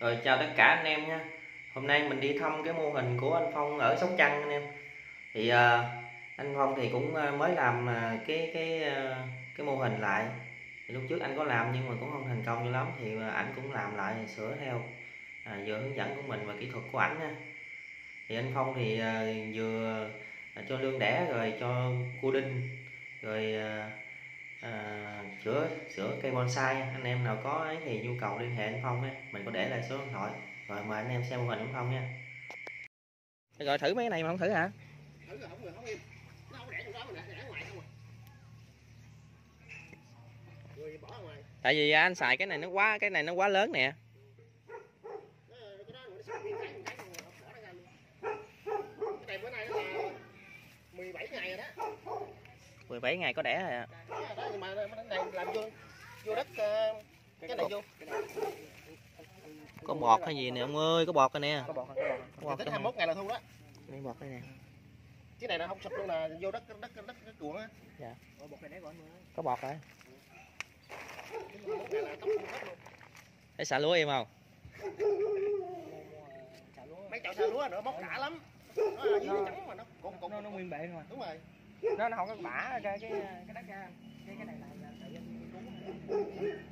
Rồi chào tất cả anh em nha. Hôm nay mình đi thăm cái mô hình của anh Phong ở Sóc Trăng anh em. Thì uh, anh Phong thì cũng ờ, mới làm ờ, cái cái cái mô hình lại. Thì Lúc trước anh có làm nhưng mà cũng không thành công cho lắm. Thì ảnh cũng làm lại sửa theo à, Vừa hướng dẫn của mình và kỹ thuật của ảnh nha. Thì anh Phong thì uh, vừa cho lương đẻ rồi cho cua đinh. Rồi uh, à, sửa sửa cây bonsai anh em nào có ấy thì nhu cầu liên hệ anh Phong nha. Mình có để lại số điện thoại. Rồi mời anh em xem mô hình anh Phong nha. Rồi thử mấy cái này mà không thử hả? Thử rồi không rồi không im nó không để trong đó mà để, để ngoài không à. Rồi bỏ ra ngoài. Tại vì anh xài cái này nó quá cái này nó quá lớn nè nó, cái đó rồi nó sắp viên cái một cái rồi bỏ ra ra luôn cái này bữa nay nó là 17 ngày rồi đó 17 ngày có đẻ rồi à. đó, đó nhưng mà cái này làm vô vô đất cái này vô có bọt hay gì nè ông ơi có bọt rồi nè. Có bọt có bọt. Tính đây 21 ngày là thu đó. Nè bọt đây nè. Cái này nó không sụp luôn là vô đất đất đất đất, cuộn á. Dạ. Bọt có bọt rồi 21 ngày là tóc luôn hết luôn. Thấy xả lúa im không? Mấy chậu xà lúa nữa móc cả lắm. Nó là dưới nó trắng mà nó cục cục nó nó nguyên bệ mà đúng rồi nó nó không có bả cái cái cái đất ra. Cái cái này là là tự nhiên cứu.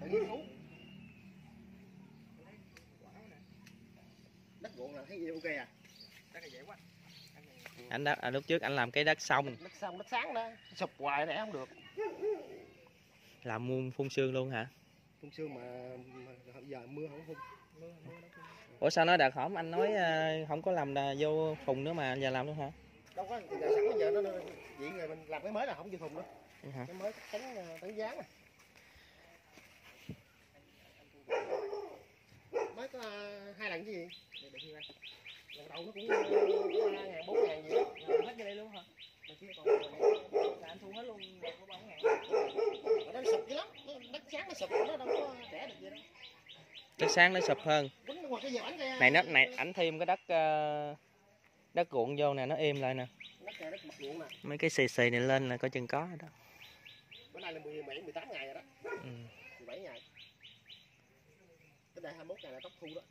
Tự nhiên cứu. Đất ruộng là thấy gì ok à? Đất này dễ quá. Này- anh đó à, lúc trước anh làm cái đất sông. Đất xong đất sáng đó. Sụp hoài để không được. Làm muôn phun sương luôn hả? Phun sương mà, mà giờ mưa không phun. Mưa mưa ủa sao nói đợt hổm anh nói ờ, không có làm đà- vô phùng nữa mà giờ làm luôn hả? Đâu có giờ sẵn bây giờ nó nó- vậy rồi mình làm cái mới là không vô phun nữa. Hả? Cái mới tấn tấn dáng à mới có à, hai lần cái gì? Để vậy lần đầu nó cũng à, ba ngàn bốn ngàn gì đó. Rồi hết cái đây luôn hả? Rồi kia còn là anh thu hết luôn một có ba ngàn. Nó sụp dữ lắm. Nó- đất sáng nó sụp nó đâu có rẻ được gì đâu. Đất sáng nó sụp hơn. Này nó này ảnh thêm cái đất ờ, đất ruộng vô nè nó êm lại nè mấy cái xì xì này lên là coi chừng có rồi đó. Bữa nay là 17 18 ngày rồi đó. Ừ. 17 ngày. Cái đây 21 ngày là tóc thu đó.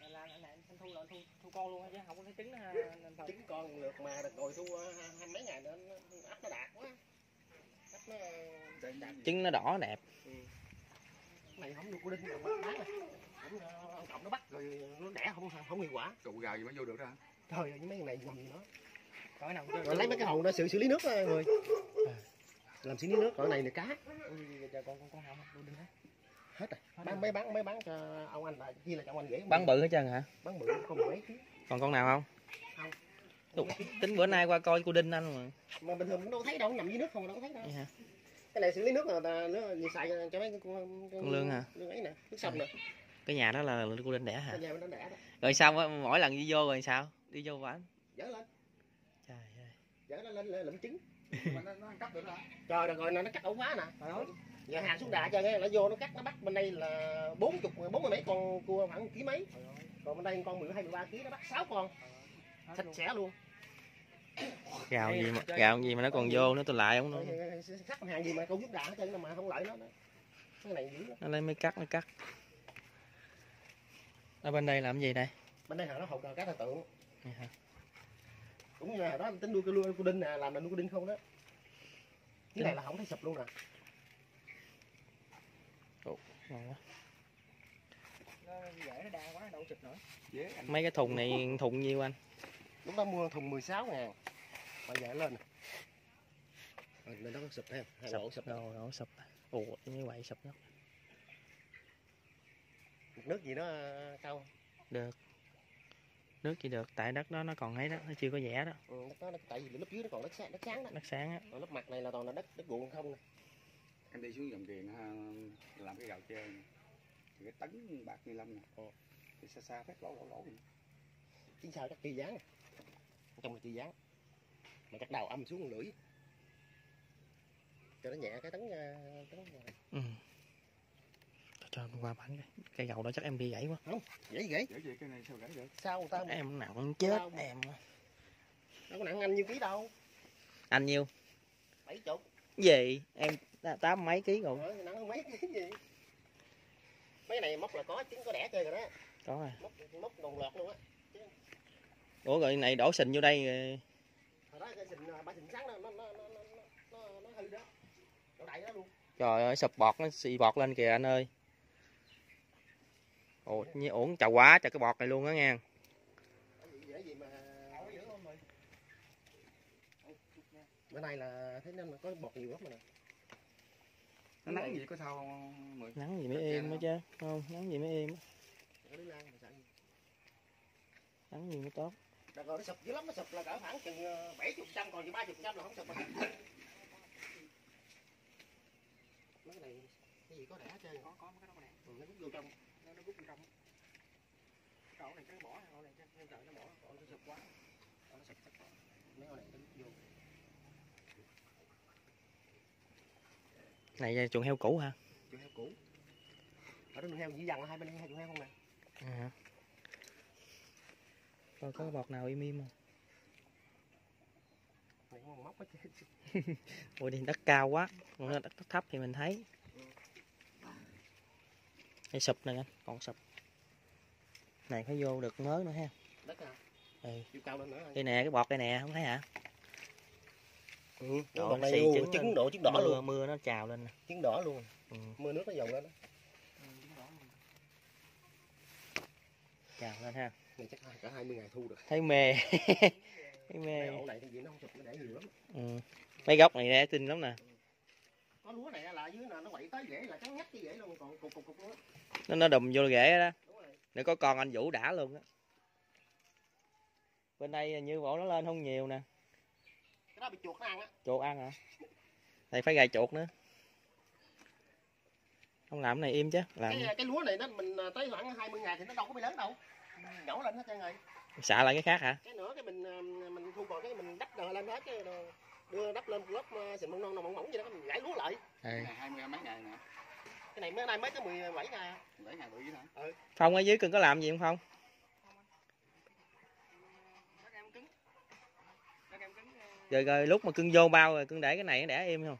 Là là anh này anh thu là anh thu thu con luôn chứ không có thấy trứng ha trứng con được mà được rồi thu ờ, hai, mấy ngày nữa nó, ấp nó đạt quá. Ấp nó đạt. Trứng nó đỏ đẹp. Này không được của đinh mà bắt bán này. Cũng ờ, ông cộng nó bắt rồi nó đẻ không không hiệu quả. Trụ gào gì mới vô được hả? trời ơi mấy này nhầm gì nó rồi lấy mấy cái hồn ra xử xử lý nước đó người. Làm xử lý nước rồi này là cá. Hết hết rồi. Bán mấy bán mấy bán cho ông anh là kia là cho ông anh rể bán bự hết trơn hả? Bán bự không mấy ký còn con nào không? Không. Ủa, tính bữa nay qua coi cô đinh anh mà. Mà bình thường cũng đâu thấy đâu nằm dưới nước không đâu có thấy đâu. Hả? cái này xử lý nước là nước gì xài cho mấy con, Con lương hả? lương ấy nè nước sông nè. Cái nhà đó là cô đinh đẻ hả? Cái nhà đó đẻ đó. Rồi sao á, mỗi lần đi vô rồi sao? Đi vô anh dỡ lên dỡ nó lên lên lụm trứng. Mà nó, nó ăn cắp được đó hả? trời rồi rồi nó cắt ổ khóa nè. Giờ hàng xuống đà cho nghe nó vô nó cắt nó bắt bên đây là bốn chục bốn mươi mấy con cua khoảng ký mấy. Còn bên đây con mười hai mười ba ký nó bắt sáu con. Sạch luôn. sẽ luôn. Gạo gì mà gạo gì mà nó còn vô nữa tôi lại không Rồi, nữa sắc hàng gì mà câu giúp đà hết trơn mà không lợi nó đó cái này dữ lắm. nó lấy mấy cắt nó cắt. Ở bên đây làm gì đây? Bên đây hàng nó hột cá thần tượng. Hả? Cũng như là đó tính nuôi cái nuôi cô đinh nè làm là nuôi cô đinh không đó. Cái này là không thấy sụp luôn nè. Dễ đâu dễ. Anh mấy cái thùng này thùng nhiêu anh? Lúc đó mua thùng 16 ngàn. Giờ nó lên. Lên đó có sụp thêm. Hai lỗ sụp. Rồi nó sụp ủa như vậy sụp nó Mực nước gì nó cao được nước chỉ được tại đất đó nó còn ấy đó nó chưa có vẽ đó. Ừ, đất đó nó tại vì lớp dưới nó còn đất sáng đất sáng đó đất sáng á. Còn lớp mặt này là toàn là đất đất ruộng không nè em đi xuống dòng tiền làm cái gạo tre này. thì cái tấn bạc ni lông nè. Ồ. thì xa xa phát lỗ lỗ lỗ này. chính sao cắt chi dáng nè trong là chi dáng. Mà cắt đầu âm xuống lưỡi. Cho nó nhẹ cái tấn ờ, tấn ừ cho qua bánh cái cây gầu đó chắc em đi gãy quá. Dễ gãy dễ gì cái này sao gãy được sao người ta em nào cũng chết Sao mà- em. Đâu có nặng anh nhiêu ký đâu. Anh nhiêu? Bảy chục. Gì? Em tám mấy ký rồi. Ờ, nặng mấy ký gì? Mấy này móc là có trứng có đẻ chơi rồi đó. Có rồi. Móc móc đồng loạt luôn á. Ủa rồi này đổ sình vô đây rồi. Hồi đó cái sình ba sình sáng nó nó nó nó nó nó, nó hư đó. Đậu đại đó luôn. Trời ơi sụp bọt nó xì bọt lên kìa anh ơi ồ như uổng chào quá trời cái bọt này luôn á nha gì gì mà bữa nay là thấy nó có bọt nhiều lắm mà nè. Nó nắng gì có sao không mười nắng gì mới êm đó chứ không nắng gì mới êm á. có mà gì nắng gì mới tốt. Đợt rồi nó sụp dữ lắm nó sụp là cỡ khoảng chừng ờ, bảy chục trăm còn chỉ ba chục trăm là không sụp rồi. Mấy cái này cái gì có đẻ chơi có có mấy cái đó nè ừ, nó vô trong rút bên trong chỗ này cái bỏ chỗ này cái trời nó bỏ chỗ nó sụp quá Ờ, nó sụp tất cả mấy con này nó rút vô này chuồng heo cũ hả? Chuồng heo cũ. Ở đó heo dữ dằn hai bên hai chuồng heo không nè? À. coi có bọt nào im im không? Cũng móc ôi đi đất cao quá. Còn đất thấp thì mình thấy đây sụp này anh còn sụp. Này phải vô được mớ nữa ha. Đất à ừ. chiều cao lên nữa đây nè cái bọt đây nè không thấy hả? Ừ. Xì luôn, trứng trứng độ trứng đỏ mưa luôn. mưa nó trào lên nè. Trứng đỏ luôn. Ừ. mưa nước nó dồn lên đó. Ừ, trào lên ha. Này chắc cả 20 ngày thu được. Thấy mê. Thấy mê. cái ổ này thì nó không sụp nó để nhiều lắm. Ừ. mấy gốc này đẻ tinh lắm nè. Có lúa này là dưới nó quậy tới rễ là trắng nhắc cái rễ luôn còn cục cục cục luôn á nó nó đùm vô rễ đó. Đúng rồi. Để có con anh vũ đã luôn á. Bên đây như bộ nó lên không nhiều nè. Cái đó bị chuột nó ăn á. Chuột ăn hả? Đây phải gài chuột nữa. Không làm cái này im chứ làm cái cái lúa này nó mình à, tới khoảng 20 ngày thì nó đâu có bị lớn đâu. Nhỏ lên hết trơn rồi. Xạ lại cái khác hả? Cái nữa cái mình à, mình thu còn cái mình đắp rồi lên hết cái rồi đưa đắp lên lớp à, xịn mông non mỏng mỏng vậy đó mình gãy lúa lại. Ừ. cái này hai mươi mấy ngày nè. Cái này mới nay mới tới 17 ngày bảy ngày bự hả phong ở dưới cưng có làm gì không phong? Đất em cứng. Đất em cứng ờ, rồi rồi lúc mà cưng vô bao rồi cưng để cái này nó đẻ im không?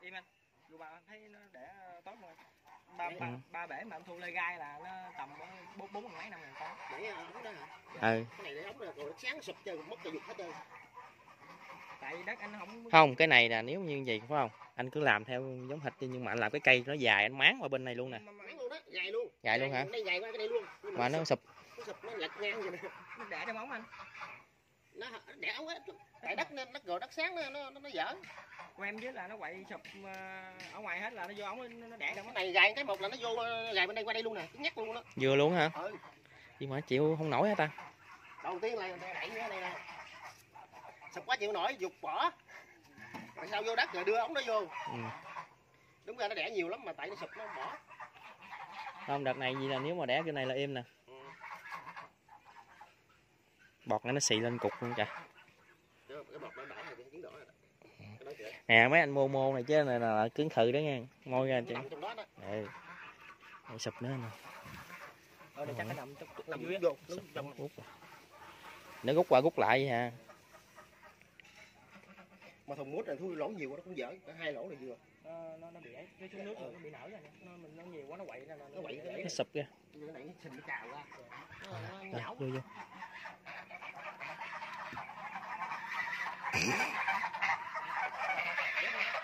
im anh. Dù bà thấy nó để tốt rồi. Ba ba, Ừ. ba bể mà em thu lê gai là nó tầm ờ, bốn bốn mấy năm rồi có. Để à, ống đó hả? Ừ. Cái này để ống rồi rồi sáng sụp chơi mất cái dục hết trơn tại vì đất anh không không cái này là nếu như vậy phải không? Anh cứ làm theo giống hệt nhưng mà anh làm cái cây nó dài anh máng qua bên này luôn nè. Mà- mà- máng luôn đó dài luôn. Dài luôn hả? dài qua cái đây luôn. Nhưng mà nó sụp, sụp nó sụp nó lật ngang vậy nè. Nó để trong ống anh. Nó đẻ ống hết tại đất nên đất rồi đất sáng nó nó nó, nó dở. Của em dưới là nó quậy sụp ờ, ở ngoài hết là nó vô ống nó, nó đẻ trong cái này gài cái một là nó vô ờ, gài bên đây qua đây luôn nè nhắc luôn đó vừa luôn hả? Ừ. nhưng mà chịu không nổi hả ta? Đầu tiên là đẩy như thế này nè sụp quá chịu nổi dục bỏ. Rồi sao vô đất rồi đưa ống nó vô? Ừ. đúng ra nó đẻ nhiều lắm mà tại nó sụp nó bỏ. Không đợt này gì là nếu mà đẻ cái này là im nè. Ừ. bọt này nó xì lên cục luôn kìa. Cái- cái bọt nó đỏ này cái trứng đỏ này đó. cái đó kìa. nè mấy anh mô mô này chứ này là cứng khự đó nha môi ra chứ ừ. Sụp nữa nè. Ờ để chắc cái nằm trong nằm dưới vô nó rút rồi. nó rút qua rút lại vậy hả mà thùng mút này thui lỗ nhiều quá nó cũng dở cả hai lỗ này vừa. Nó nó nó bị ấy. Cái xuống nước rồi nó bị nở rồi nè. nó mình nó nhiều quá nó quậy ra là Nó quậy cái nó sụp này nó sình nó trào ra nó, nó nhão. vô vô.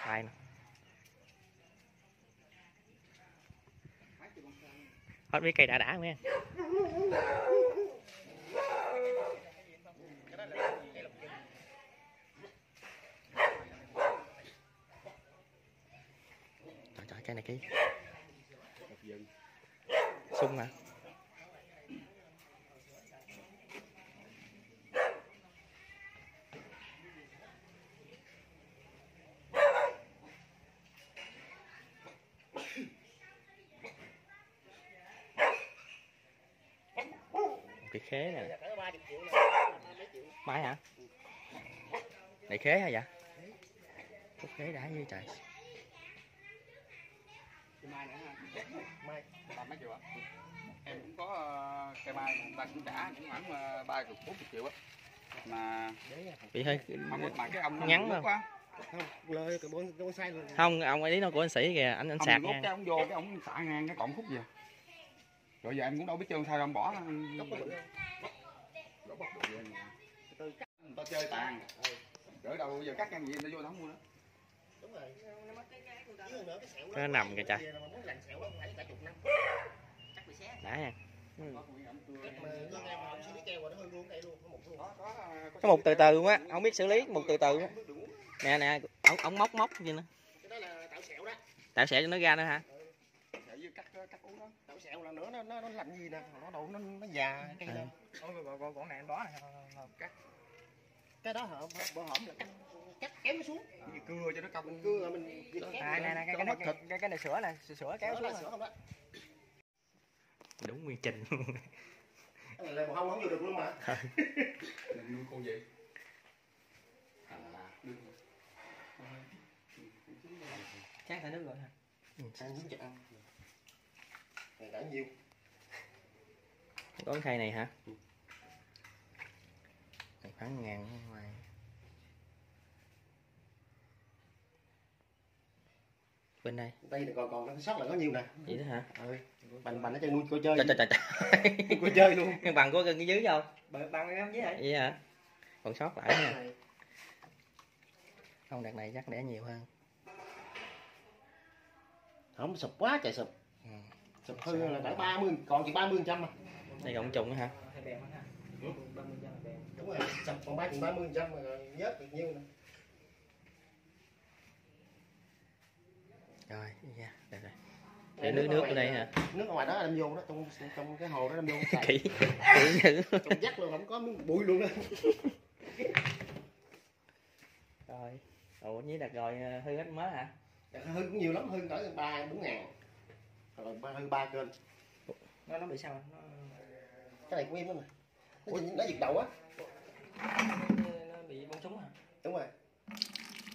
Đây nè? Hết mấy cây đã đã nha cây này, cái sung hả cái khế nè Mai hả? Này khế hả vậy? Có khế đã như trời cái mai nữa ha mai ba mấy triệu ạ? Em cũng có cây mai người ta cũng trả cũng khoảng ờ, ba chục bốn chục triệu á. Mà Bị hơi không mà cái ông Ngắn không? quá. Không cái luôn ông ấy nó của anh sĩ kìa, anh anh sạc nha. cái ông vô cái ông xả ngang cái cọng khúc gì rồi giờ anh cũng đâu biết chơi sao đâu bỏ người ta chơi tàn. Cỡ đâu giờ cắt ăn gì người ta vô nó không mua nữa nó nằm kìa trời. đã nha. Một có một từ từ luôn á, không biết xử lý, một từ từ á. Nè nè ống ống móc móc gì nữa? Tạo sẹo cho nó ra nữa hả? Cắt cắt uống tạo sẹo là nữa nó nó nó làm gì nè nó đâu nó nó già cây lên ôi còn còn này anh cắt cái đó hả? Bữa hổm là cắt cắt kéo nó xuống. Cái cưa cho nó cong. Mình cưa là mình kéo này này này cái cái này cái, cái này sữa này sữa kéo đó xuống là đó đúng nguyên trình cái này là một không không vô được luôn mà. Đừng nuôi con gì à. Chắc phải nước rồi hả? Ăn miếng chợ ăn. Này đã nhiều. Có cái khay này hả? Này khoảng ngàn ngoài bên đây. Đây là còn còn nó sót lại có nhiều nè. Vậy đó hả? Ừ. bành bành ở trên nuôi coi chơi. Trời trời trời coi chơi luôn. Cái bằng có gần cái dưới đâu. Bằng bằng cái với vậy vậy hả? Còn sót lại nha không đợt này chắc đẻ nhiều hơn. Không sụp quá trời sụp. Ừ. sụp hư là đã 30 còn chỉ 30 trăm mà. Đây còn trùng nữa hả? Bèn đúng rồi. Sụp còn ba chừng 30 trăm mà nhớt được nhiêu nè rồi dạ được rồi. Để nước nước ở đây hả? nước ở ngoài đó đem vô đó trong trong cái hồ đó đem vô. Kỹ kỹ dữ. Trong dắt luôn không có miếng bụi luôn đó rồi ủa với đặt rồi ờ, hư hết mới hả? Hư cũng nhiều lắm hư cỡ ba bốn ngàn. Rồi ba hư ba kênh. Nó nó bị sao? Nó cái này của em đó nè. Nó, nó giật đầu á. Nó bị bông súng hả? Đúng rồi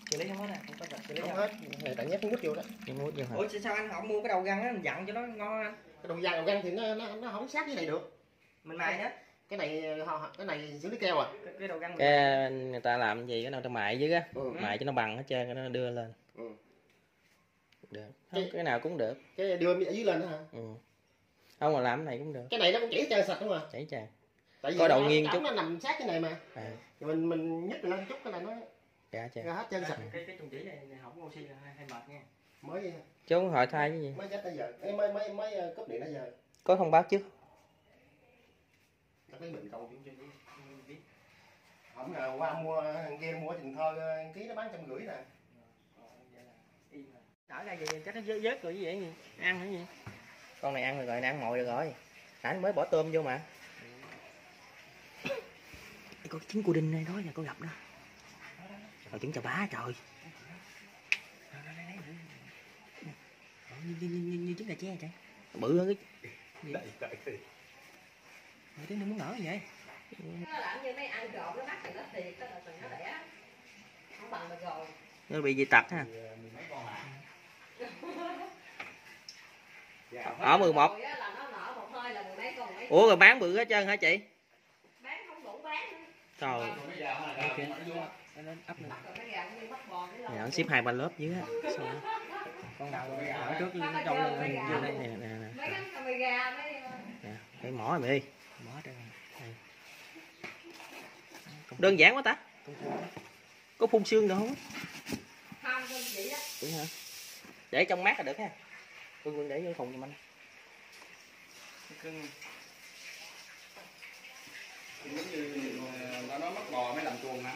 xử lý không hết nè không có xử lý không không hết. này tại nhét nút vô đó. Cái mút vô hả? Ủa sao anh không mua cái đầu găng á mình dặn cho nó ngon anh. Cái đầu dài đầu găng thì nó nó nó không sát cái này được. Mình mài đó cái này họ- cái này xử lý keo à? Cái, cái đầu găng cái người ta làm gì cái nào ta mại dưới á. Ừ. mại cho nó bằng hết trơn nó đưa lên. Ừ. được. Không, cái nào cũng được. cái đưa ở dưới lên hả? Ừ. không mà làm cái này cũng được. Cái này nó cũng chỉ trơn sạch đúng không chảy tràn. Tại vì Có đầu nghiêng cái chút. nó nằm sát cái này mà. À, mình mình nhích lên chút cái này nó dạ tràn ra hết trơn sạch. Cái cái trùng chỉ này, này không có oxy là hay, hay mệt nha. Mới chứ không hỏi thai cái gì? mới dắt tới giờ. Ê, mới mới mới ờ, cúp điện tới giờ. Có thông báo trước. Cái bình cầu chuyện chuyện không nào qua mua hàng game mua trình thơ ờ, ký nó bán trăm rưỡi nè. Đỡ ra vậy chắc nó vớt rồi gì ăn cái gì? Con này ăn được rồi nè ăn mồi được rồi nãy mới bỏ tôm vô mà. Ê, con trứng cô đinh này đó là con gặp đó rồi trứng chà bá trời. Như, như, như, như, trứng gà tre chạy bự hơn cái Người tiếng nó muốn nở vậy? Nó làm như mấy ăn trộm nó bắt thì nó thiệt đó là nó đẻ. Không bằng được rồi. Nó bị gì tật. Ha ở 11 Rồi á là nó nở một hơi là mười mấy con mấy ủa rồi bán bự hết trơn hả chị? Bán không đủ bán trời nó nó ấp lên bắt rồi cái gà như bắt bò cái nhà nó ship hai ba lớp dưới á con ở trước trong gà. nè nè nè. cái mấy nè cái mỏ này đi. Bỏ ra đơn giản quá ta. Có phun xương được không không không vậy đó Vậy hả? Để trong mát là được ha. Tôi quân để vô thùng giùm anh. Cưng. Giống như ờ, nó nói mất bò mới làm chuồng hả